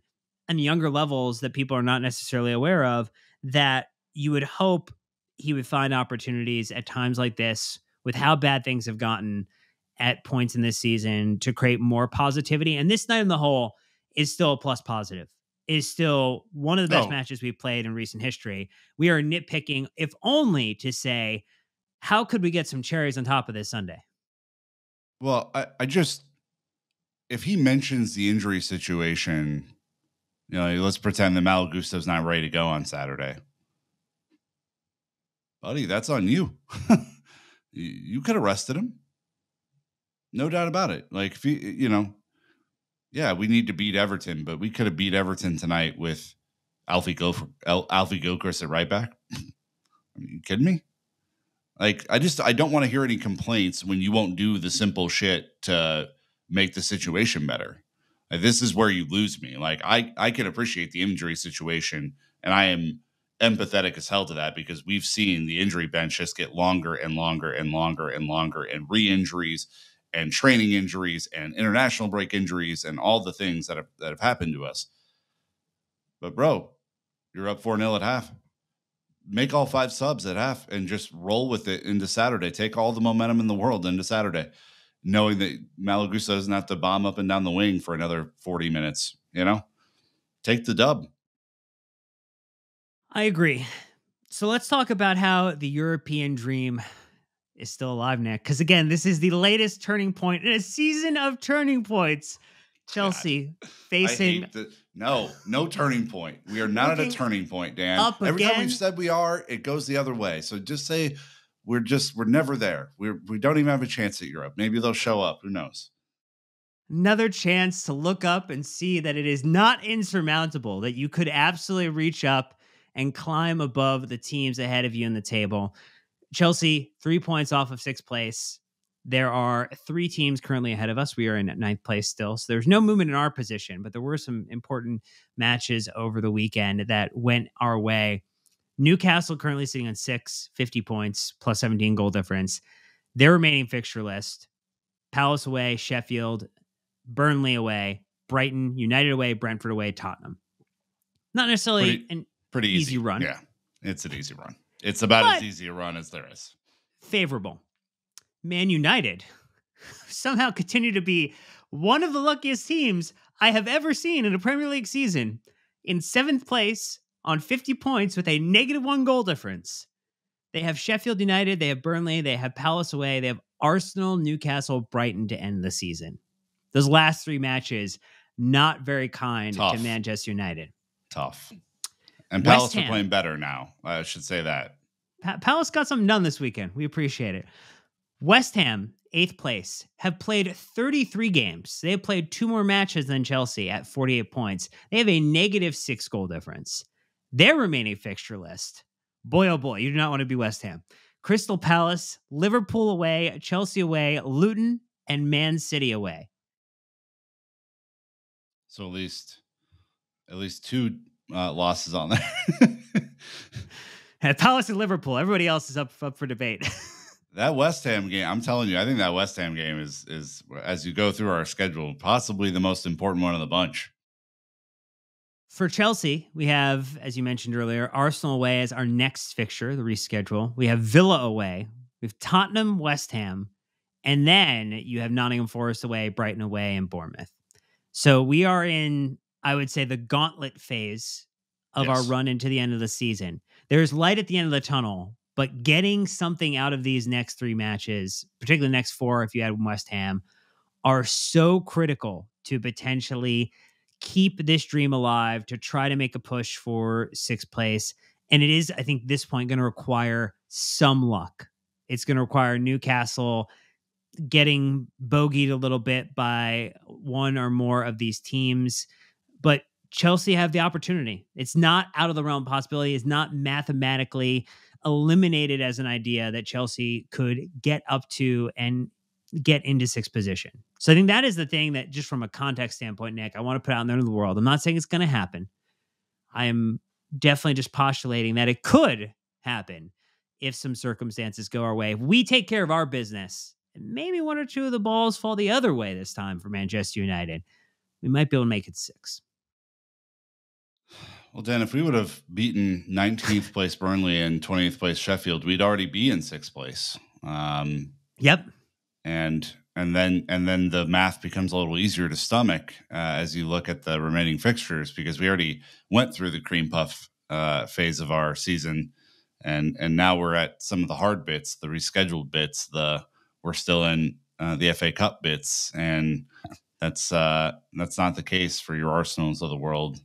on younger levels that people are not necessarily aware of that you would hope he would find opportunities at times like this with how bad things have gotten at points in this season to create more positivity. And this night in the hole is still a plus positive is still one of the best oh. matches we've played in recent history. We are nitpicking, if only to say, how could we get some cherries on top of this Sunday? Well, I, I just, if he mentions the injury situation, you know, let's pretend that Malo Gusto's not ready to go on Saturday. Buddy, that's on you. you could have rested him. No doubt about it. Like, if you, you know, yeah, we need to beat Everton, but we could have beat Everton tonight with Alfie Go Alfie Gilchrist at right back. Are you kidding me? Like, I just I don't want to hear any complaints when you won't do the simple shit to make the situation better. Like, this is where you lose me. Like I I can appreciate the injury situation, and I am empathetic as hell to that because we've seen the injury bench just get longer and longer and longer and longer, and re-injuries and training injuries and international break injuries and all the things that have that have happened to us. But bro, you're up 4 0 at half. Make all five subs at half and just roll with it into Saturday. Take all the momentum in the world into Saturday, knowing that Malo Gusto doesn't have to bomb up and down the wing for another 40 minutes. You know, take the dub. I agree. So let's talk about how the European dream is still alive, Nick. Because again, this is the latest turning point in a season of turning points. Chelsea God, facing the, no, no turning point. We are not at a turning point, Dan. Up Every again. time we've said we are, it goes the other way. So just say we're just we're never there. We're we don't even have a chance at Europe. Maybe they'll show up. Who knows? Another chance to look up and see that it is not insurmountable, that you could absolutely reach up and climb above the teams ahead of you in the table. Chelsea, three points off of sixth place. There are three teams currently ahead of us. We are in ninth place still. So there's no movement in our position, but there were some important matches over the weekend that went our way. Newcastle currently sitting on six, 50 points, plus 17 goal difference. Their remaining fixture list Palace away, Sheffield, Burnley away, Brighton, United away, Brentford away, Tottenham. Not necessarily pretty, an pretty easy, easy run. Yeah, it's an easy run. It's about but as easy a run as there is. Favorable. Man United somehow continue to be one of the luckiest teams I have ever seen in a Premier League season. In seventh place on 50 points with a negative one goal difference. They have Sheffield United, they have Burnley, they have Palace away, they have Arsenal, Newcastle, Brighton to end the season. Those last three matches, not very kind Tough. to Manchester United. Tough. And Palace are playing better now. I should say that. Pa- Palace got something done this weekend. We appreciate it. West Ham, eighth place, have played 33 games. They have played two more matches than Chelsea at 48 points. They have a negative six goal difference. Their remaining fixture list, boy oh boy, you do not want to be West Ham. Crystal Palace, Liverpool away, Chelsea away, Luton, and Man City away. So at least, at least two uh, losses on there. At Palace and Liverpool, everybody else is up up for debate. that West Ham game, I'm telling you, I think that West Ham game is is as you go through our schedule, possibly the most important one of the bunch. For Chelsea, we have, as you mentioned earlier, Arsenal away as our next fixture, the reschedule. We have Villa away. We have Tottenham, West Ham, and then you have Nottingham Forest away, Brighton away, and Bournemouth. So we are in, I would say, the gauntlet phase of yes. our run into the end of the season. There's light at the end of the tunnel, but getting something out of these next three matches, particularly the next four, if you add West Ham, are so critical to potentially keep this dream alive, to try to make a push for sixth place. And it is, I think, this point going to require some luck. It's going to require Newcastle getting bogeyed a little bit by one or more of these teams. But Chelsea have the opportunity. It's not out of the realm possibility. It's not mathematically eliminated as an idea that Chelsea could get up to and get into sixth position. So I think that is the thing that, just from a context standpoint, Nick, I want to put out there in the world. I'm not saying it's going to happen. I am definitely just postulating that it could happen if some circumstances go our way. If we take care of our business, maybe one or two of the balls fall the other way this time for Manchester United, we might be able to make it six. Well, Dan, if we would have beaten 19th place Burnley and 20th place Sheffield, we'd already be in sixth place. Um, yep. And and then and then the math becomes a little easier to stomach uh, as you look at the remaining fixtures because we already went through the cream puff uh, phase of our season, and and now we're at some of the hard bits, the rescheduled bits. The we're still in uh, the FA Cup bits, and that's uh, that's not the case for your Arsenals of the world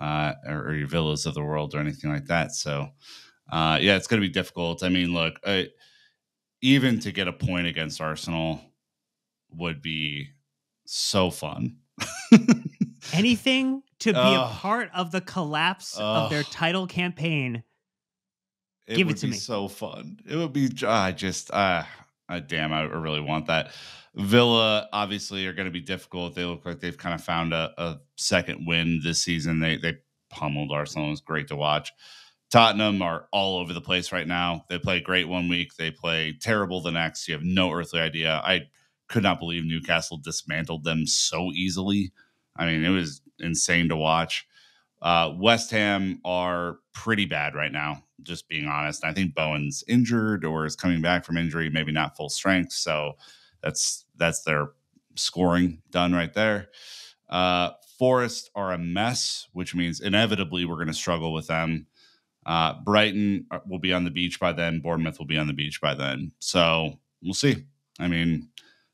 uh, or, or, your villas of the world or anything like that. So, uh, yeah, it's going to be difficult. I mean, look, I, even to get a point against Arsenal would be so fun. Anything to be uh, a part of the collapse uh, of their title campaign. It give it to me. So fun. It would be. I just. Uh, I, damn, I really want that. Villa obviously are going to be difficult. They look like they've kind of found a, a second win this season. They they pummeled Arsenal. It was great to watch. Tottenham are all over the place right now. They play great one week, they play terrible the next. You have no earthly idea. I could not believe Newcastle dismantled them so easily. I mean, it was insane to watch. Uh, West Ham are pretty bad right now, just being honest. I think Bowen's injured or is coming back from injury, maybe not full strength. So that's that's their scoring done right there. Uh, Forest are a mess, which means inevitably we're going to struggle with them. Uh, Brighton uh, will be on the beach by then. Bournemouth will be on the beach by then. So we'll see. I mean,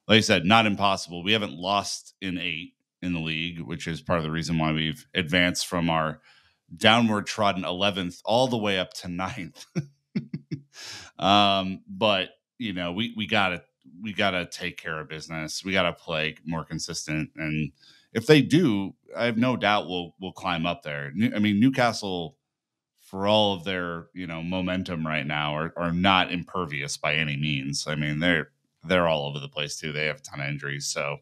like I said, not impossible. We haven't lost in eight in the league, which is part of the reason why we've advanced from our downward trodden 11th all the way up to ninth. um, but you know, we we gotta we gotta take care of business. We gotta play more consistent, and if they do, I have no doubt we'll we'll climb up there. I mean, Newcastle, for all of their you know momentum right now, are are not impervious by any means. I mean, they're they're all over the place too. They have a ton of injuries, so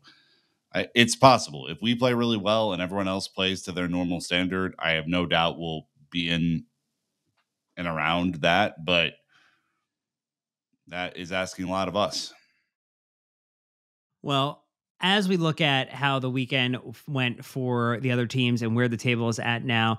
It's possible if we play really well and everyone else plays to their normal standard. I have no doubt we'll be in and around that, but that is asking a lot of us. Well, as we look at how the weekend went for the other teams and where the table is at now,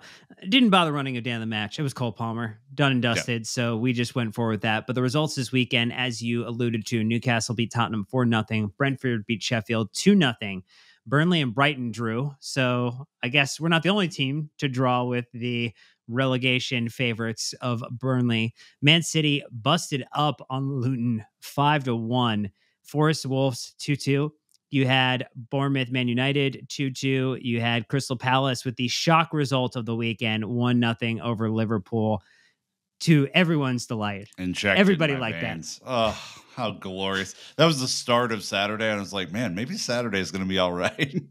didn't bother running a day down the match. It was Cole Palmer, done and dusted. Yeah. So we just went forward with that. But the results this weekend, as you alluded to, Newcastle beat Tottenham four nothing. Brentford beat Sheffield two nothing. Burnley and Brighton drew. So I guess we're not the only team to draw with the relegation favorites of Burnley. Man City busted up on Luton five to one. Forest Wolves two two. You had Bournemouth Man United 2 2. You had Crystal Palace with the shock result of the weekend 1 0 over Liverpool to everyone's delight. Injected Everybody liked veins. that. Oh, how glorious. That was the start of Saturday. And I was like, man, maybe Saturday is going to be all right.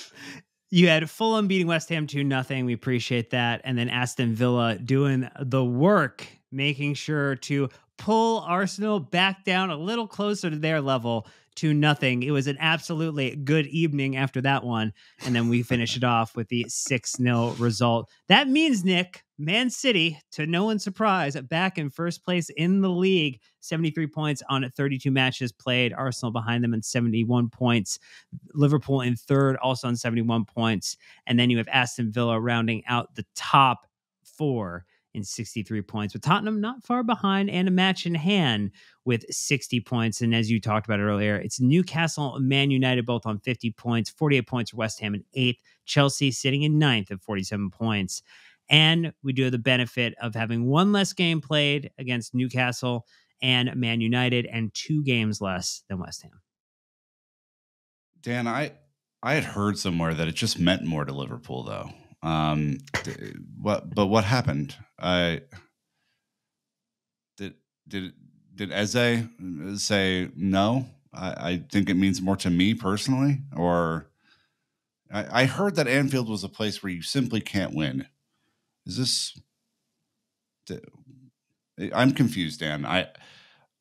you had Fulham beating West Ham 2 nothing. We appreciate that. And then Aston Villa doing the work, making sure to pull Arsenal back down a little closer to their level two nothing. It was an absolutely good evening after that one. And then we finish it off with the 6 0 result. That means, Nick, Man City, to no one's surprise, back in first place in the league, 73 points on 32 matches played. Arsenal behind them in 71 points. Liverpool in third, also on 71 points. And then you have Aston Villa rounding out the top four in 63 points, with Tottenham not far behind and a match in hand with 60 points. And as you talked about earlier, it's Newcastle and Man United both on 50 points, 48 points for West Ham in eighth, Chelsea sitting in ninth at 47 points. And we do have the benefit of having one less game played against Newcastle and Man United and two games less than West Ham. Dan, I I had heard somewhere that it just meant more to Liverpool though. Um, what? But what happened? I did. Did did Eze say no? I, I think it means more to me personally, or I, I heard that Anfield was a place where you simply can't win. Is this? I'm confused, Dan. I.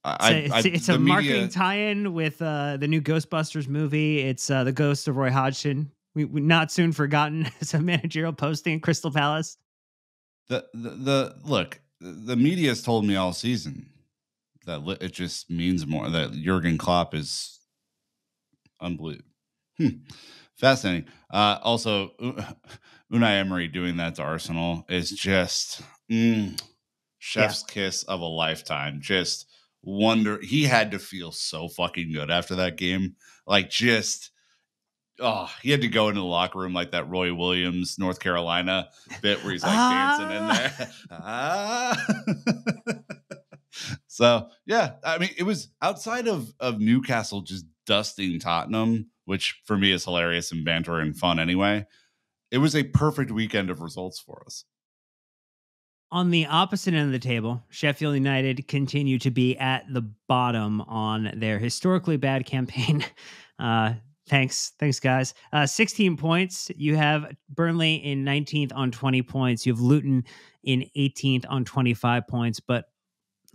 I, it's, I, it's a media... marketing tie-in with uh, the new Ghostbusters movie. It's uh, the ghost of Roy Hodgson we, we not soon forgotten as a managerial posting at Crystal Palace. The, the the look, the media has told me all season that it just means more that Jurgen Klopp is unbelievable. Hmm. Fascinating. Uh, also, Unai Emery doing that to Arsenal is just mm, chef's yeah. kiss of a lifetime. Just wonder. He had to feel so fucking good after that game. Like just oh, he had to go into the locker room like that Roy Williams, North Carolina bit where he's like ah. dancing in there. ah. so yeah, I mean, it was outside of of Newcastle just dusting Tottenham, which for me is hilarious and banter and fun anyway. It was a perfect weekend of results for us. On the opposite end of the table, Sheffield United continue to be at the bottom on their historically bad campaign. Uh, Thanks. Thanks, guys. Uh, 16 points. You have Burnley in 19th on 20 points. You have Luton in 18th on 25 points, but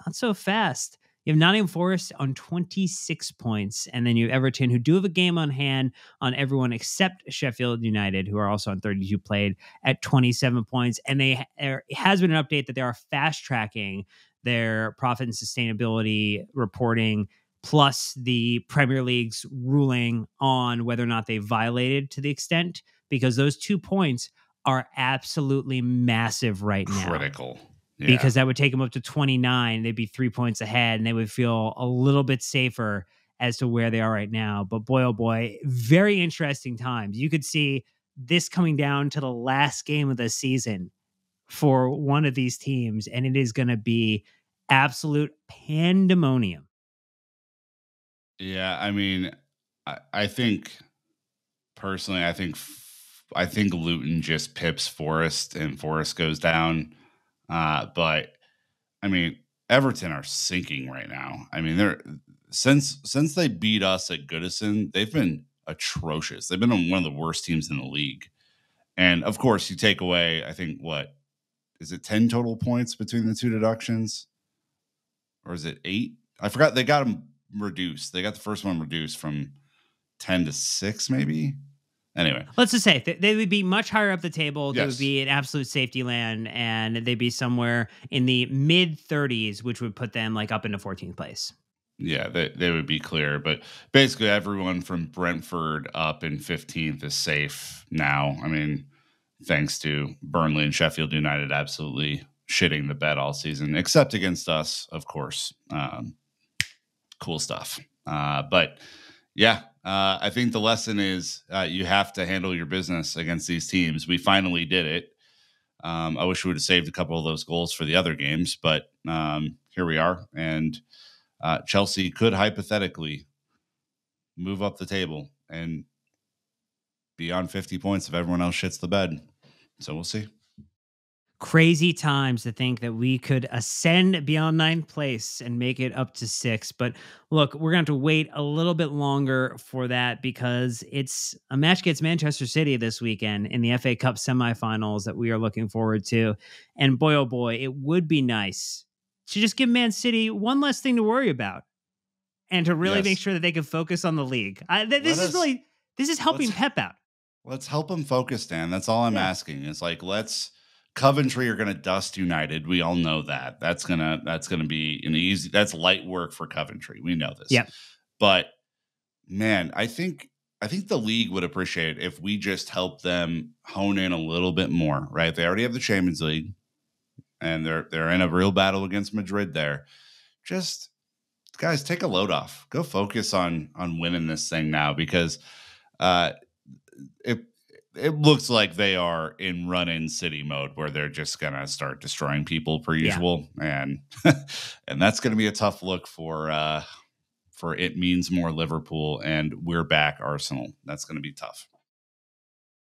not so fast. You have Nottingham Forest on 26 points, and then you have Everton, who do have a game on hand on everyone except Sheffield United, who are also on 32 played at 27 points. And they there has been an update that they are fast tracking their profit and sustainability reporting plus the Premier League's ruling on whether or not they violated to the extent because those two points are absolutely massive right now. Critical. Yeah. Because that would take them up to 29. They'd be three points ahead and they would feel a little bit safer as to where they are right now. But boy, oh boy, very interesting times. You could see this coming down to the last game of the season for one of these teams, and it is going to be absolute pandemonium. Yeah, I mean, I, I think personally, I think I think Luton just pips Forest and Forest goes down. Uh, but I mean, Everton are sinking right now. I mean, they're since since they beat us at Goodison, they've been atrocious. They've been one of the worst teams in the league. And of course, you take away, I think what is it 10 total points between the two deductions? Or is it eight? I forgot they got them reduced. They got the first one reduced from 10 to 6, maybe. Anyway, let's just say they would be much higher up the table. They yes. would be an absolute safety land, and they'd be somewhere in the mid 30s, which would put them like up into 14th place. Yeah, they, they would be clear. But basically, everyone from Brentford up in 15th is safe now. I mean, thanks to Burnley and Sheffield United absolutely shitting the bed all season, except against us, of course. Um, cool stuff. Uh, but yeah, uh, I think the lesson is uh, you have to handle your business against these teams. We finally did it. Um, I wish we would have saved a couple of those goals for the other games, but um, here we are. And uh, Chelsea could hypothetically move up the table and be on 50 points if everyone else shits the bed. So we'll see crazy times to think that we could ascend beyond ninth place and make it up to six. But look, we're going to have to wait a little bit longer for that because it's a match against Manchester City this weekend in the FA Cup semifinals that we are looking forward to. And boy, oh boy, it would be nice to just give Man City one less thing to worry about and to really yes. make sure that they can focus on the league. I, th- this is really, this is helping Pep out. Let's help him focus, Dan. That's all I'm yeah. asking. It's like, let's, Coventry are going to dust United. We all know that. That's gonna that's gonna be an easy. That's light work for Coventry. We know this. Yeah. But man, I think I think the league would appreciate if we just help them hone in a little bit more. Right? They already have the Champions League, and they're they're in a real battle against Madrid. There, just guys, take a load off. Go focus on on winning this thing now because uh, if it looks like they are in run in city mode where they're just gonna start destroying people per usual yeah. and and that's gonna be a tough look for uh for it means more liverpool and we're back arsenal that's gonna be tough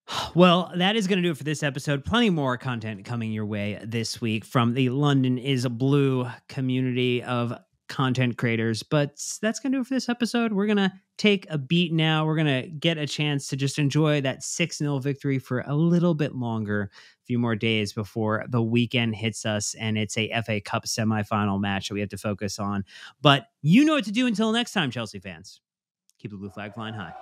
well, that is going to do it for this episode. Plenty more content coming your way this week from the London is a Blue community of content creators. But that's going to do it for this episode. We're going to take a beat now. We're going to get a chance to just enjoy that 6 0 victory for a little bit longer, a few more days before the weekend hits us. And it's a FA Cup semifinal match that we have to focus on. But you know what to do until next time, Chelsea fans. Keep the blue flag flying high.